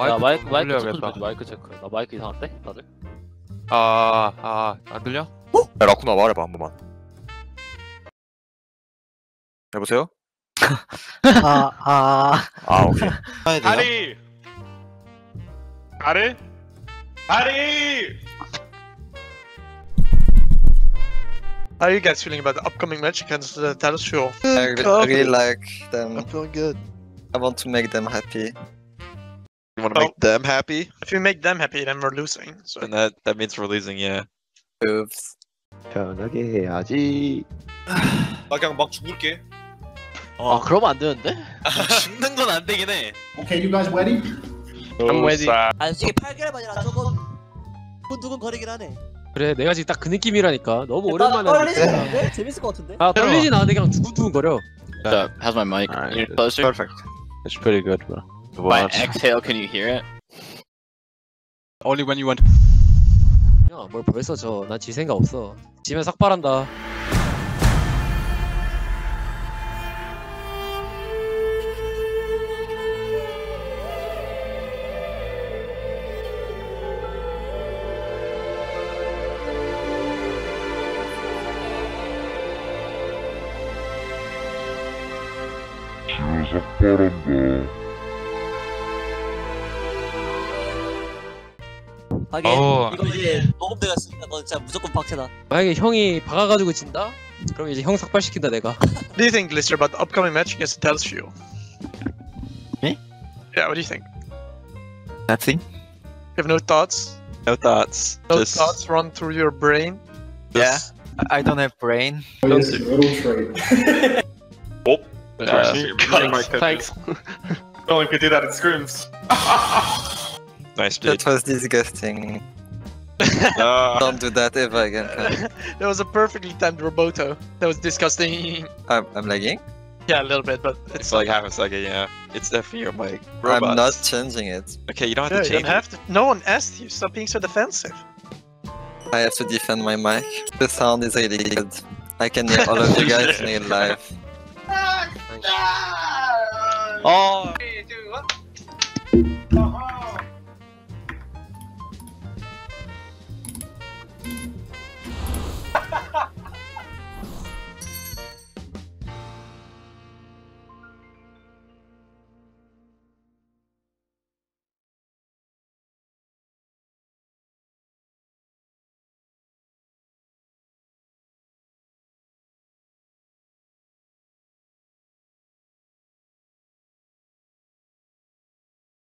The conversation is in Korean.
야 마이크 좀 마이크 체크 좀. 해줘 마이크 체크 나 마이크 이상한데 다들? 아, 아, 안 들려? 야 라쿠나 말해봐 한 번만 여보세요? 아, 아. 아 오케이 다리 다리 다리 How are you guys feeling about the upcoming match against uh, Dallas I re- really like them. I'm feeling good. I want to make them happy. You want to make them happy If we make them happy, then we're losing. So then that that means we're losing yeah Oops. 편하게 해야지. 나 그냥 막 죽을게. 아 그러면 안 되는데? 죽는 건 안 되긴 해. Okay, you guys ready? I'm ready 아 솔직히 8개월 만이라 조금 두근두근 거리긴 하네 그래 내가 지금 딱 그 느낌이라니까 너무 나 오랜만에. 않은데? 재밌을 것 같은데? 아 떨리진 않은데 그냥 두근두근거려 Uh, how's my mic? Good. closer? Perfect. It's pretty good, bro. My exhale, can you hear it? only when you want 야뭘 벌써 져난 지 생각 없어 지면 삭발한다 하긴 어. 이거 이제 녹음대가 있으니까 너 진짜 무조건 박해다 만약에 형이 박아가지고 진다? 그럼 이제 형 삭발시킨다 내가 what do you think, Lister, about the upcoming match against Dallas Me? Yeah, what do you think? Nothing. You have no thoughts? no thoughts No just thoughts run through your brain? Yeah. I I don't have brain. Oh, yes, little trade. Thanks. No one could do that in scrims. Nice dude That was disgusting. Don't do that ever again. that was a perfectly timed Roboto. That was disgusting. I'm, I'm lagging. Yeah, a little bit, but it's it's like half a second yeah it's definitely your mic I'm not Robots. changing it. okay you don't Yeah, have to you change don't it have to. No one asked you. Stop being so defensive. I have to defend my mic. The sound is really good. I can hear all of you guys in real life. oh Three, two, one.